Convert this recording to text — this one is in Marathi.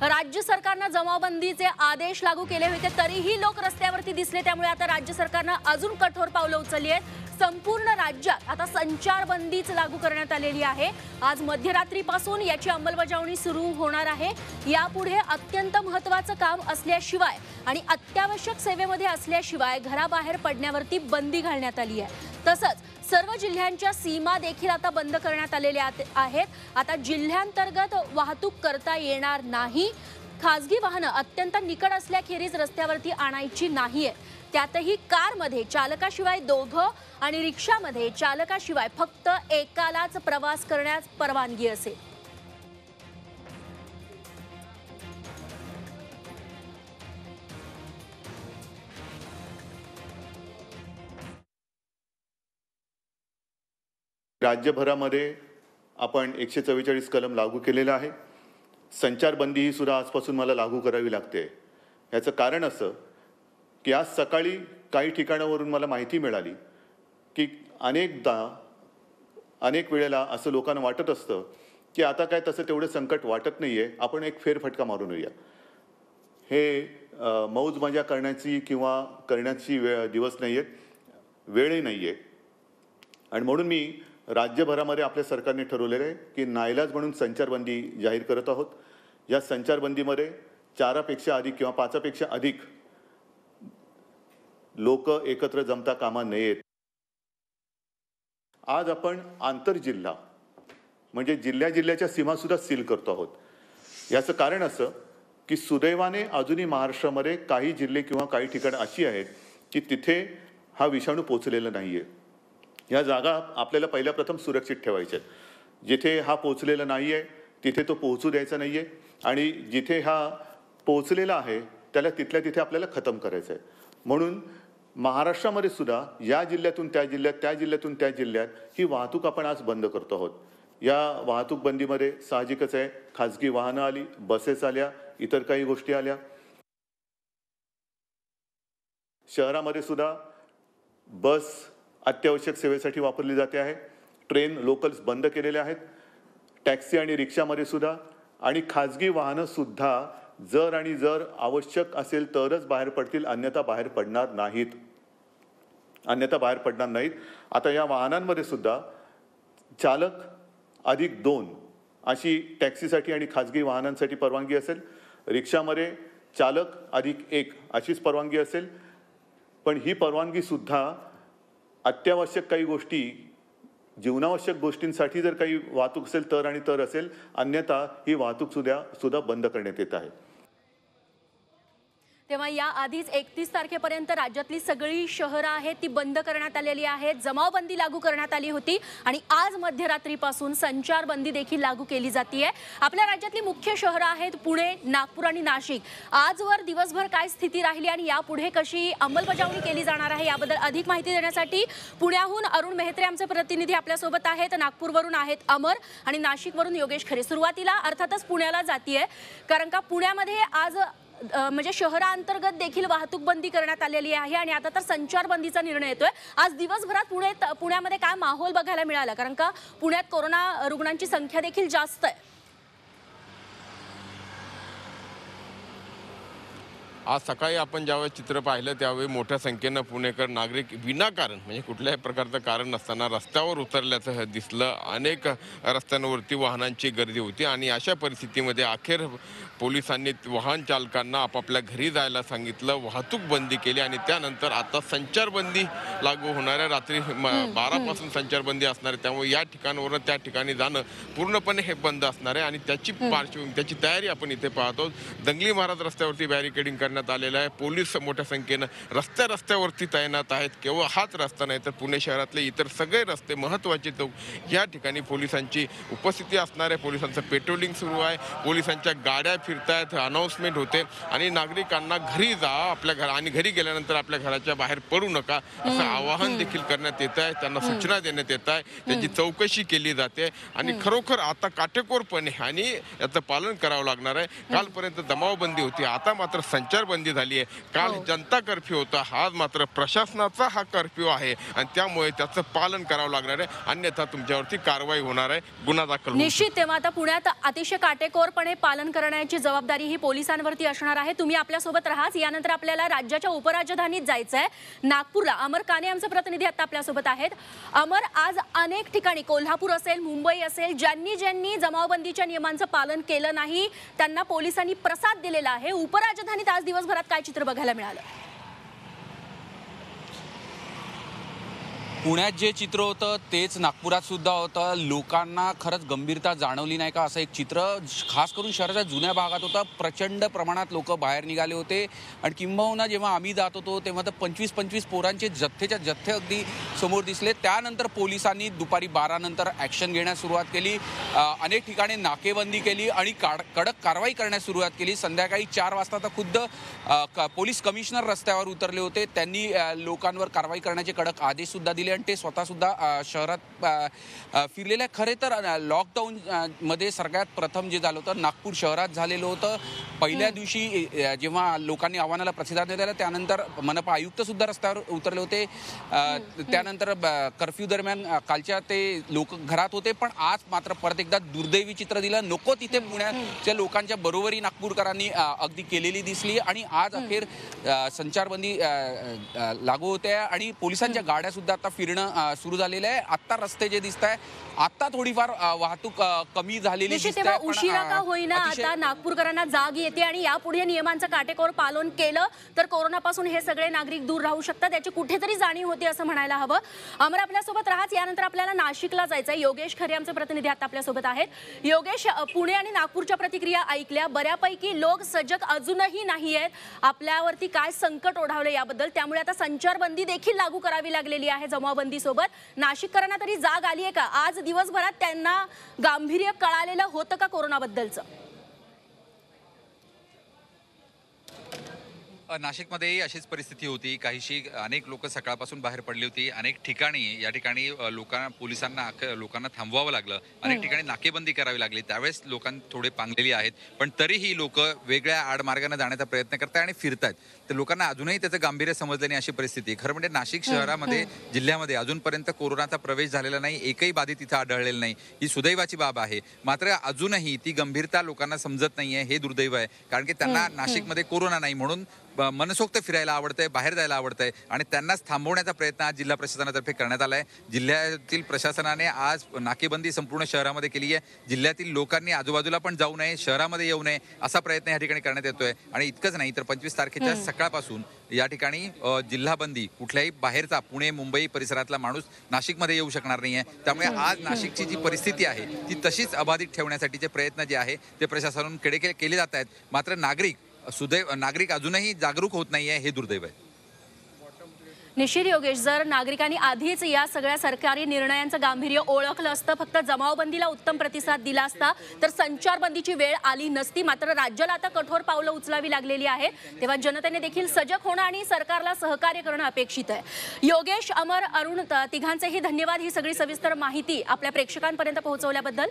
राज्य सरकारनं जमावबंदीचे आदेश लागू केले होते तरीही लोक रस्त्यावरती दिसले. त्यामुळे आता राज्य सरकारनं अजून कठोर पावलं उचलली आहेत. संपूर्ण राज्यात आता संचारबंदीच लागू करण्यात आलेली आहे. आज मध्यरात्रीपासून याची अंमलबजावणी सुरू होणार आहे. यापुढे अत्यंत महत्वाचं काम असल्याशिवाय आणि अत्यावश्यक सेवेमध्ये असल्याशिवाय घराबाहेर पडण्यावरती बंदी घालण्यात आली आहे. तसंच सर्व जिल्ह्यांच्या सीमा देखील आता बंद करण्यात आलेल्या आहेत. आता जिल्ह्यांतर्गत वाहतूक करता येणार नाही. खासगी वाहनं अत्यंत निकट असल्याखेरीज रस्त्यावरती आणायची नाहीये. त्यातही कारमध्ये चालकाशिवाय दोघं आणि रिक्षामध्ये चालकाशिवाय फक्त एकालाच प्रवास करण्यास परवानगी असेल. राज्यभरामध्ये आपण एकशे चव्वेचाळीस कलम लागू केलेलं आहे. संचारबंदी ही सुद्धा आजपासून मला लागू करावी लागते. याचं कारण असं की आज सकाळी काही ठिकाणावरून मला माहिती मिळाली की अनेकदा अनेक वेळेला असं लोकांना वाटत असतं की आता काय तसं तेवढं संकट वाटत नाही आहे आपण एक फेरफटका मारून येऊया. हे मौज मजा करण्याची किंवा करण्याची वेळ दिवस नाही आहेत वेळही नाही आहे आणि म्हणून मी राज्यभरामध्ये आपल्या सरकारने ठरवलेलं आहे की नाईलाज म्हणून संचारबंदी जाहीर करत आहोत. या संचारबंदीमध्ये चारापेक्षा अधिक किंवा पाचापेक्षा अधिक लोक एकत्र जमता कामा नयेत. आज आपण आंतरजिल्हा म्हणजे जिल्ह्या जिल्ह्याच्या सीमा सुद्धा सील करतो आहोत. याचं कारण असं की सुदैवाने अजूनही महाराष्ट्रामध्ये काही जिल्हे किंवा काही ठिकाणं अशी आहेत की तिथे हा विषाणू पोचलेला नाही आहे ह्या जागा आपल्याला पहिल्या प्रथम सुरक्षित ठेवायच्या आहेत. जिथे हा पोचलेला नाही आहे तिथे तो पोहोचू द्यायचा नाही आहे आणि जिथे हा पोचलेला आहे त्याला तिथल्या तिथे आपल्याला खतम करायचं आहे. म्हणून महाराष्ट्रामध्ये सुद्धा या जिल्ह्यातून त्या जिल्ह्यात त्या जिल्ह्यातून त्या जिल्ह्यात ही वाहतूक आपण आज बंद करतो आहोत. या वाहतूक बंदीमध्ये साहजिकच आहे खाजगी वाहनं आली बसेस आल्या इतर काही गोष्टी आल्या. शहरामध्ये सुद्धा बस अत्यावश्यक सेवेसाठी वापरली जाते आहे. ट्रेन लोकल्स बंद केलेले आहेत. टॅक्सी आणि रिक्षामध्ये सुद्धा आणि खाजगी वाहनंसुद्धा जर आणि जर आवश्यक असेल तरच बाहेर पडतील अन्यथा बाहेर पडणार नाहीत. अन्यथा बाहेर पडणार नाहीत. आता या वाहनांमध्ये सुद्धा चालक अधिक दोन अशी टॅक्सीसाठी आणि खाजगी वाहनांसाठी परवानगी असेल. रिक्षामध्ये चालक अधिक एक अशीच परवानगी असेल. पण ही परवानगीसुद्धा अत्यावश्यक काही गोष्टी जीवनावश्यक गोष्टींसाठी जर काही वाहतूक असेल तर आणि तर असेल अन्यथा ही वाहतूक सुद्धा सुद्धा बंद करण्यात येत आहे. तेव्हा या आधीच एकतीस तारखेपर्यंत राज्यातली सगळी शहरं आहेत ती बंद करण्यात आलेली आहेत जमावबंदी लागू करण्यात आली होती आणि आज मध्यरात्रीपासून संचारबंदी देखील लागू केली जाते आपल्या राज्यातली मुख्य शहरं आहेत पुणे नागपूर आणि नाशिक. आजवर दिवसभर काय स्थिती राहिली आणि यापुढे कशी अंमलबजावणी केली जाणार आहे याबद्दल अधिक माहिती देण्यासाठी पुण्याहून अरुण मेहत्रे आमचे प्रतिनिधी आपल्यासोबत आहेत. नागपूरवरून आहेत अमर आणि नाशिकवरून योगेश खरे. सुरुवातीला अर्थातच पुण्याला जातीये कारण का पुण्यामध्ये आज म्हणजे शहरांतर्गत देखील वाहतूक बंदी करण्यात आलेली आहे आणि आता तर संचारबंदीचा निर्णय येतोय. आज दिवसभरात पुणे पुण्यामध्ये काय माहोल बघायला मिळाला? कारण का पुण्यात कोरोना रुग्णांची संख्या देखील जास्त आहे. आज सकाळी आपण ज्यावेळेस चित्र पाहिलं त्यावेळी मोठ्या संख्येनं पुणेकर नागरिक विनाकारण म्हणजे कुठल्याही प्रकारचं कारण नसताना रस्त्यावर उतरल्याचं हे दिसलं. अनेक रस्त्यांवरती वाहनांची गर्दी होती आणि अशा परिस्थितीमध्ये अखेर पोलिसांनी वाहन चालकांना आपापल्या घरी जायला सांगितलं वाहतूक बंदी केली आणि त्यानंतर आता संचारबंदी लागू आहे रात्री म- बारापासून संचारबंदी असणार आहे. त्यामुळे या ठिकाणावरून त्या ठिकाणी जाणं पूर्णपणे हे बंद असणार आहे आणि त्याची पार्श्वभूमी त्याची तयारी आपण इथे पाहतो दंगली महाराज रस्त्यावरती बॅरिकेडिंग करण्यात आलेलं आहे. पोलीस मोठ्या संख्येनं रस्त्या रस्त्यावरती तैनात आहेत. केवळ हाच रस्ता नाही तर पुणे शहरातले इतर सगळे रस्ते महत्त्वाचे चौक या ठिकाणी पोलिसांची उपस्थिती असणार आहे. पोलिसांचं पेट्रोलिंग सुरू आहे. पोलिसांच्या गाड्या फिरतायत. अनाऊन्समेंट होते. आणि नागरिकांना घरी जा आपल्या घर आणि घरी गेल्यानंतर आपल्या घराच्या बाहेर पडू नका असं आवाहन देखील करण्यात येत आहे. त्यांना सूचना देण्यात येत आहे. त्याची चौकशी केली जाते. आणि खरोखर आता काटेकोरपणे आणि याचं पालन करावं लागणार आहे. कालपर्यंत जमावबंदी होती. आता मात्र संचार संचारबंदी झाली आहे. काल जनता कर्फ्यू होता. हा मात्र प्रशासनाचा हा कर्फ्यू आहे. आणि त्यामुळे त्याचं पालन करावं लागणार आहे. अन्यथा तुमच्यावरती कारवाई होणार आहे. गुन्हा दाखल निश्चित तेव्हा आता पुण्यात अतिशय काटेकोरपणे पालन करण्याची जबाबदारी ही पोलिसांवरती असणार आहे. तुम्ही आपल्यासोबत राहाच. यानंतर आपल्याला राज्याच्या उपराजधानीत जायचं आहे नागपूरला अमर काने आमचे प्रतिनिधी आता आपल्यासोबत आहेत. अमर आज अनेक ठिकाणी कोल्हापूर असेल मुंबई असेल ज्यांनी ज्यांनी जमावबंदीच्या नियमांचं पालन केलं नाही त्यांना पोलिसांनी प्रसाद दिलेला आहे. उपराजधानीत आज दिवसभरात काय चित्र बघायला मिळालं? पुण्यात जे चित्र होतं तेच नागपुरात सुद्धा होतं. लोकांना खरंच गंभीरता जाणवली नाही का असं एक चित्र? खास करून शहराच्या जुन्या भागात होतं. प्रचंड प्रमाणात लोक बाहेर निघाले होते. आणि किंबहुना जेव्हा आम्ही जात होतो तेव्हा तर पंचवीस पंचवीस पोरांचे जथ्थेच्या जथ्थे अगदी समोर दिसले. त्यानंतर पोलिसांनी दुपारी बारानंतर ॲक्शन घेण्यास सुरुवात केली. अनेक ठिकाणी नाकेबंदी केली आणि काड कडक कारवाई करण्यास सुरुवात केली. संध्याकाळी चार वाजता तर खुद्द क- पोलीस कमिशनर रस्त्यावर उतरले होते. त्यांनी लोकांवर कारवाई करण्याचे कडक आदेशसुद्धा दिले. दिले आणि ते स्वतः सुद्धा अ, शहरात फिरलेले. खरे तर लॉकडाऊन मध्ये सगळ्यात प्रथम जे झालं होतं नागपूर शहरात झालेलं होतं. पहिल्या दिवशी जेव्हा लोकांनी आव्हानाला प्रतिसाद दिला त्यानंतर मनपा आयुक्त सुद्धा रस्त्यावर उतरले होते. त्यानंतर कर्फ्यू दरम्यान कालच्या ते लोक घरात होते पण आज मात्र परत एकदा दुर्दैवी चित्र दिलं. नको तिथे पुण्याच्या लोकांच्या बरोबरी नागपूरकरांनी अगदी केलेली दिसली आणि आज अखेर संचारबंदी लागू होते आणि पोलिसांच्या गाड्या सुद्धा आता फिरणं सुरू झालेलं आहे. आता रस्ते जे दिसत आहे आता थोडीफार वाहतूक कमी झालेली उशिरा का होईना आता नागपूरकरांना जाग येते आणि यापुढे नियमांचं काटेकोर पालन केलं तर कोरोनापासून हे सगळे नागरिक दूर राहू शकतात. याची कुठेतरी जाणीव होती असं म्हणायला हवं. अमर आपल्यासोबत राहाच. यानंतर आपल्याला नाशिकला जायचं आहे योगेश खरे आमचे प्रतिनिधी आता आपल्यासोबत आहेत. योगेश पुणे आणि नागपूरच्या प्रतिक्रिया ऐकल्या. बऱ्यापैकी लोक सजग अजूनही नाही आहेत. आपल्यावरती काय संकट ओढावले याबद्दल. त्यामुळे आता संचारबंदी देखील लागू करावी लागलेली आहे. जमावबंदी जमावबंदीसोबत नाशिककरांना तरी जाग आली आहे का? आज दिवसभरात त्यांना गांभीर्य कळालेलं होतं का कोरोनाबद्दलचं? नाशिकमध्येही अशीच परिस्थिती होती. काहीशी अनेक लोक सकाळपासून बाहेर पडली होती. अनेक ठिकाणी या ठिकाणी लोकांना पोलिसांना लोकांना थांबवावं लागलं. अनेक ठिकाणी नाकेबंदी करावी लागली. त्यावेळेस लोकांना थोडे पांगलेली आहेत. पण तरीही लोक वेगळ्या आडमार्गाने जाण्याचा प्रयत्न करताय आणि फिरतायत. तर लोकांना अजूनही त्याचं गांभीर्य समजलं नाही अशी परिस्थिती. खरं म्हणजे नाशिक शहरामध्ये जिल्ह्यामध्ये अजूनपर्यंत कोरोनाचा प्रवेश झालेला नाही. एकही बाधित तिथं आढळलेलं नाही. ही सुदैवाची बाब आहे. मात्र अजूनही ती गंभीरता लोकांना समजत नाहीये हे दुर्दैव आहे. कारण की त्यांना नाशिकमध्ये कोरोना नाही म्हणून मनसोक्त फिरायला आवडतंय बाहेर जायला आवडतंय आणि त्यांनाच थांबवण्याचा प्रयत्न आज जिल्हा प्रशासनातर्फे करण्यात आलाय. जिल्ह्यातील प्रशासनाने आज नाकेबंदी संपूर्ण शहरामध्ये केली आहे. जिल्ह्यातील लोकांनी आजूबाजूला पण जाऊ नये शहरामध्ये येऊ नये असा प्रयत्न या ठिकाणी करण्यात येतोय. आणि इतकंच नाही तर पंचवीस तारखेच्या सकाळपासून या ठिकाणी जिल्हाबंदी कुठल्याही बाहेरचा पुणे मुंबई परिसरातला माणूस नाशिकमध्ये येऊ शकणार नाहीये. त्यामुळे आज नाशिकची जी परिस्थिती आहे ती तशीच अबाधित ठेवण्यासाठीचे प्रयत्न जे आहे ते प्रशासनाकडे केले जात आहेत. मात्र नागरिक सुदैव नागरिक अजूनही जागरूक होत नाही आहे हे दुर्दैव आहे. निश्चित योगेश जर नागरिकांनी आधीच या सगळ्या सरकारी निर्णयांचं गांभीर्य ओळखलं असतं फक्त जमावबंदीला उत्तम प्रतिसाद दिला असता तर संचारबंदीची वेळ आली नसती मात्र राज्याला आता कठोर पावलं उचलावी लागलेली आहे तेव्हा जनतेने देखील सजग होणं आणि सरकारला सहकार्य करणं अपेक्षित आहे. योगेश अमर अरुण तिघांचेही धन्यवाद. ही सगळी सविस्तर माहिती आपल्या प्रेक्षकांपर्यंत पोहोचवल्याबद्दल.